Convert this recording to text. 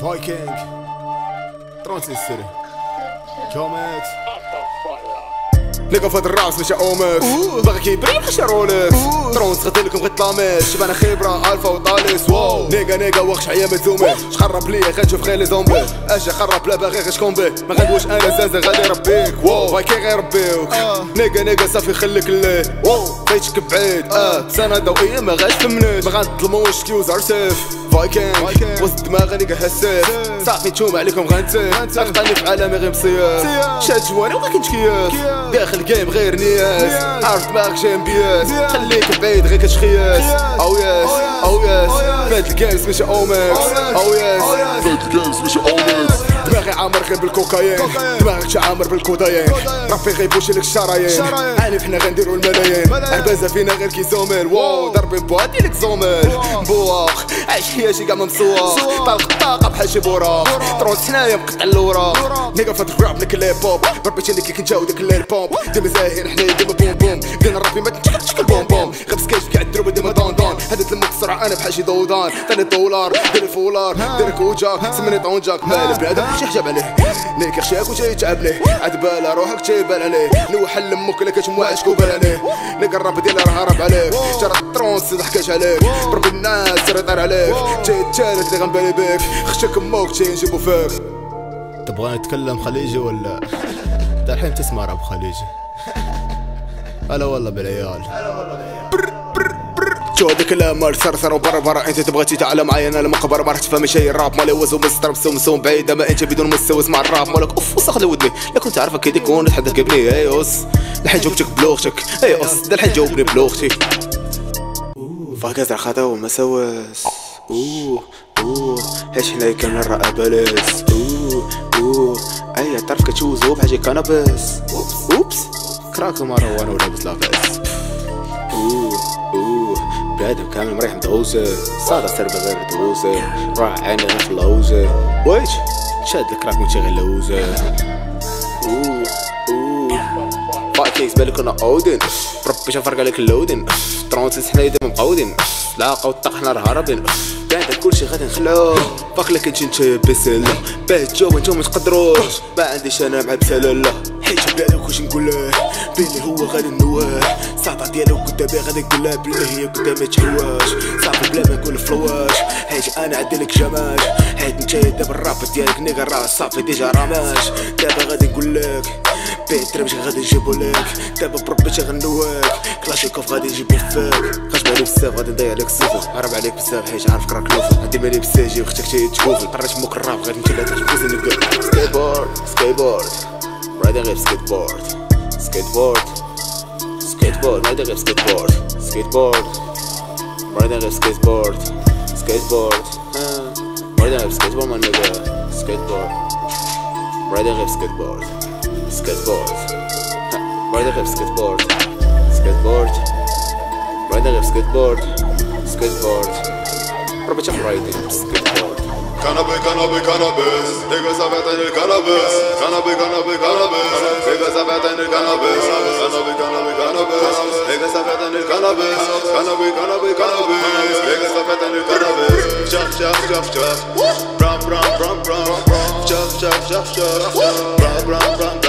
Viking. Transit City. Comex. نيكا فهاد الراس ماشي اومكس باغي كيبري بحال شي رولكس ترون تغدي لكم غير طلاميس شبانا خبرة ألفا وطاليس واو. نيكا نيكا واخش حيا ما تزومي شقرب ليا غنشوف غير لي زومبي. أجي قرب لا باغي غير شكومبي ما غندوش أنا زازا غادي ربيك واو. فايكي غير ربيوك نيكا نيكا صافي خليك اللي واو. فايتك بعيد. آه. سنة ضوئية ما غاش فمنيت ما غنظلموش كيوزر سيف فايكينغ وسط دماغي نيكا حساس صافي نتوما عليكم غنتيف اقطعني في عالمي غير مصياف شاد جواني وما كنتش كياس. داخل جيم غير نياس. عارف دماغك شي امبياس خليك بعيد غير كتشخياس أو ياس. أو ياس. فهاد الجيمز ماشي اومكس أو ياس. فهاد الجيمز ماشي اومكس دماغي عامر غير بالكوكايين. دماغك شي عامر بالكودايين. ربي غيبوشي لك الشرايين. عارف حنا غنديرو الملايين. عربازة فينا غير كيزومل واو ضربين بوادي لك زومل بواق عايش حياتي كاع ممسوق طلق. شي بوراق ترونس حنايا مقطع اللورا. نيكا فات الراب نكلي بوب ربي لك كي كنجاو ديك الليل بومب ديما زاهين حنايا ديما بوم بوم دينا ربي ما أنا بحال شي دودان. ثاني دولار دير فولار. دير كوجاك. سمني طونجاك. مال بنادم شي حجاب عليه نيكا خشاك وجاي يتعب ليه عاد بالا روحك تيبان عليه نوحل لمك لا كتمواعش كوبان عليه نيكا الراب ديالي راه هرب عليك. جرى الترونس ضحكات عليك. بربي الناس سير يطير عليك. جاي التالت اللي غنبالي بيك. خشاك أمك جاي نجيبو فيك. تبغى نتكلم خليجي ولا؟ انت الحين تسمع راب خليجي. هلا والله بالعيال. شو هذا كلام صرصر وبرا برا أنت تبغى تتعلم معايا أنا المقبر ما راح تفهم شيء الراب مالي. وزو مستر سمسوم بعيد. ما أنت بدون مستوى اسمع الراب مالك. أوف وسخ لي ودني. لا كنت عارفك كي يكون تحدث قبلي إي أوس. الحين جاوبتك بلوغتك إي أوس. ده الحين جاوبني بلوغتي فاكز رخاطة وما سواس أوه أوه. هاش حنا كان الرأى بلاس أوه أوه. أي تعرف كتشوزو بحاجة كنبس أوبس. كراك وأنا ولابس لاباس أوه. بنادم كامل مريح مدغوسة صار سربة غير مدغوسة راح عيني في اللوزة ويش؟ شاد الكراك متشغل لوزة فايكينغز بالك أنا أودن. ربي شافرق عليك اللودن. ترونسيس حنا ديما مقودين لاقا والطاق حنا راه هربين بعد كلشي غادي نخلعو باق لك انت انت بسلة. باه تجاوب انتو متقدروش ما عنديش أنا مع بسلالة حيت بلادك واش نقول بيني هو غادي نواه صعبة ديالو قدامي غادي نقول له بلي هي قدامي تهواش صافي بلا ما نقول فلواش حيت أنا عندي لك جماج حيت انت دابا الراب ديالك نيكا راه صافي ديجا رماش دابا غادي نقول لك بيت مش غادي نجيبو لك دابا بربي تغنواك كلاشيكوف غادي نجيبو فيك غاشبالي بزاف غادي نضيع لك السيفل هرب عليك بزاف حيت عارفك راك لوفل عندي مالي بساجي وختك تي تشوفل قريت موك الراب غادي نمشي لها تحبوزي نلقى سكيت بورد سكيت بورد رايدين skateboard, riding a skateboard, skateboard, riding a skateboard, skateboard, uh, riding a skateboard, my nigga, skateboard, riding a skateboard, skateboard, riding a skateboard, skateboard, riding a skateboard, skateboard, skateboard, skateboard, skateboard, skateboard, skateboard, skateboard, skateboard, skateboard, skateboard, skateboard, skateboard, skateboard, skateboard, skateboard, Cannabis, cannabis, cannabis. Niggas have had in cannabis. Cannabis, cannabis, cannabis. Niggas have had in cannabis. Cannabis, cannabis, cannabis. Niggas have had in cannabis. Cannabis, cannabis, cannabis. Niggas have had in cannabis. Chop, chop, chop, chop. Brum, brum, brum, brum. Chop, chop, chop, chop. Brum, brum, brum.